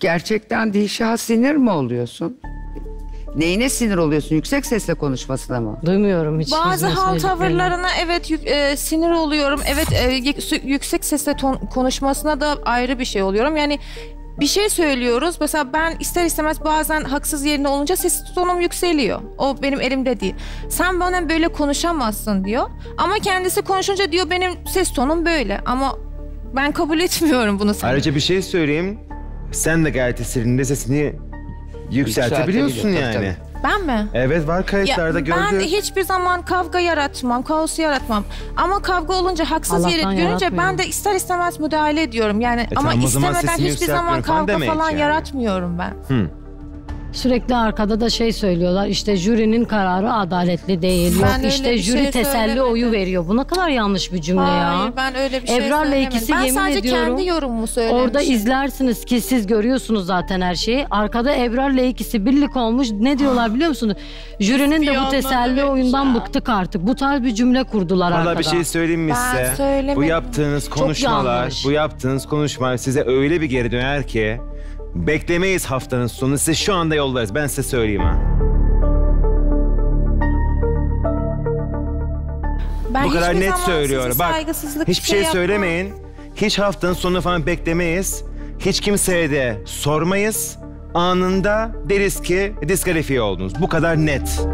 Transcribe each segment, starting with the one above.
Gerçekten Dişa sinir mi oluyorsun? Neyine sinir oluyorsun? Yüksek sesle konuşmasına mı? Duymuyorum hiç. Bazı yüzüne hal söylediklerini. tavırlarına evet yük- e, sinir oluyorum. Evet e, yük- yüksek sesle ton, konuşmasına da ayrı bir şey oluyorum. Yani bir şey söylüyoruz. Mesela ben ister istemez bazen haksız yerine olunca ses tonum yükseliyor. O benim elimde değil. Sen bana böyle konuşamazsın diyor. Ama kendisi konuşunca diyor benim ses tonum böyle. Ama ben kabul etmiyorum bunu. senin. Ayrıca bir şey söyleyeyim. Sen de gayet esirinde sesini yükseltebiliyorsun Yükseltebiliyor, yani. tabii, ben mi? Evet var Ya, kayıtlarda ben gördüm. hiçbir zaman kavga yaratmam, kaosu yaratmam. Ama kavga olunca haksız yere görünce ben de ister istemez müdahale ediyorum. Yani ama tamam, o zaman istemeden sesini hiçbir zaman yükseltmiyorum falan kavga demek falan yani. yaratmıyorum ben. Sürekli arkada da şey söylüyorlar. İşte jürinin kararı adaletli değil. Ben Yok öyle işte bir jüri şey teselli söylemedim. oyu veriyor. Bu ne kadar yanlış bir cümle Hayır ya. ben öyle bir şey Ebrar'la söylemedim. ikisi ben yemin sadece ediyorum, kendi yorumumu söylemişim. Orada izlersiniz ki siz görüyorsunuz zaten her şeyi. Arkada Ebrar'la ikisi birlik olmuş. Ne diyorlar biliyor musunuz? Jürinin de bu teselli oyundan ya. bıktık artık. Bu tarz bir cümle kurdular arkada. Valla bir şey söyleyeyim mi Ben size? söylemedim. Bu yaptığınız konuşmalar, yanlış. bu yaptığınız konuşmalar size öyle bir geri döner ki beklemeyiz haftanın sonunu. Size şu anda yollarız. Ben size söyleyeyim ha. ben bu kadar hiçbir net zaman söylüyorum. size Bak saygısızlık hiçbir şey yapmam. söylemeyin. Hiç haftanın sonunu falan beklemeyiz. Hiç kimseye de sormayız. Anında deriz ki diskalifiye oldunuz. Bu kadar net.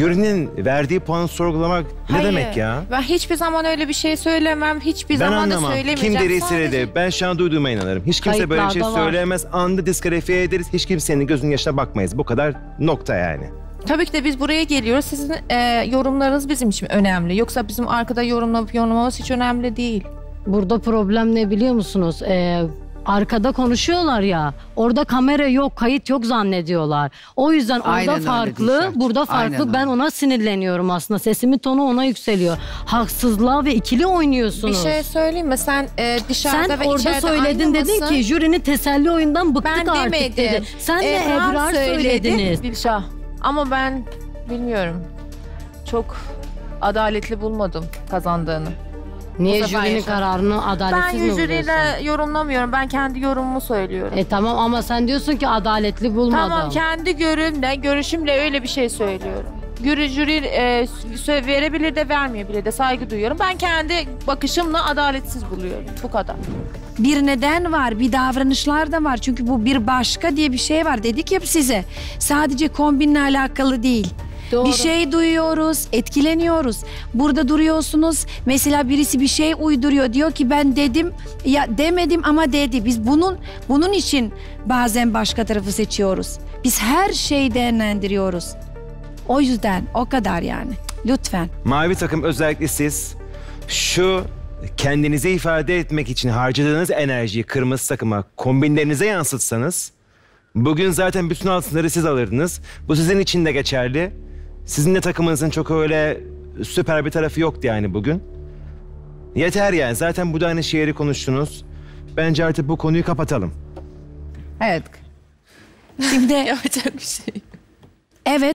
Jürinin verdiği puanı sorgulamak ne Hayır, demek ya? Ben hiçbir zaman öyle bir şey söylemem. Hiçbir Ben zaman da anlamam. söylemeyeceğim. Kim dediyse Sadece- dedi. Ben şu an duyduğuma inanırım. Hiç kimse böyle bir şey Kayıtlarda var. söyleyemez. Anda diskalifiye ederiz. Hiç kimsenin gözünün yaşına bakmayız. Bu kadar nokta yani. Tabii ki de biz buraya geliyoruz. Sizin e, yorumlarınız bizim için önemli. Yoksa bizim arkada yorumlayıp yorumlamamız hiç önemli değil. Burada problem ne biliyor musunuz? Ee, arkada konuşuyorlar ya. Orada kamera yok, kayıt yok zannediyorlar. O yüzden orada Aynen öyle farklı, Dilşat. burada Aynen farklı. Ben öyle. ona sinirleniyorum aslında. Sesimin tonu ona yükseliyor. Haksızlığa ve ikili Bir oynuyorsunuz. şey söyleyeyim mi? Sen e, dışarıda Sen ve orada içeride söyledin aynı dedin mısın? ki jürinin teselli oyundan bıktık ben artık demedim. dedi. Sen de Ebrar Ebrar söyledi, söylediniz. Dilşah. Ama ben bilmiyorum. Çok adaletli bulmadım kazandığını. Niye Bu sefer jürinin yaşadım. kararını Ben adaletsiz mi yüzüyle buluyorsun? yorumlamıyorum. Ben kendi yorumumu söylüyorum. E tamam ama sen diyorsun ki adaletli bulmadım. Tamam kendi görümle, görüşümle öyle bir şey söylüyorum. Jüri, jüri e, sö- verebilir de vermeyebilir de saygı duyuyorum. Ben kendi bakışımla adaletsiz buluyorum. Bu kadar. bir neden var, bir davranışlar da var. Çünkü bu bir başka diye bir şey var. Dedik ya size. Sadece kombinle alakalı değil. Doğru. Bir şey duyuyoruz, etkileniyoruz. Burada duruyorsunuz. Mesela birisi bir şey uyduruyor. Diyor ki ben dedim ya demedim ama dedi. Biz bunun bunun için bazen başka tarafı seçiyoruz. Biz her şeyi değerlendiriyoruz. O yüzden o kadar yani. Lütfen. Mavi takım özellikle siz şu kendinizi ifade etmek için harcadığınız enerjiyi kırmızı takıma kombinlerinize yansıtsanız bugün zaten bütün altınları siz alırdınız. Bu sizin için de geçerli. Sizin de takımınızın çok öyle süper bir tarafı yoktu yani bugün. Yeter yani zaten bu da aynı şeyleri konuştunuz. Bence artık bu konuyu kapatalım. Evet. Şimdi Yapacak bir şey. evet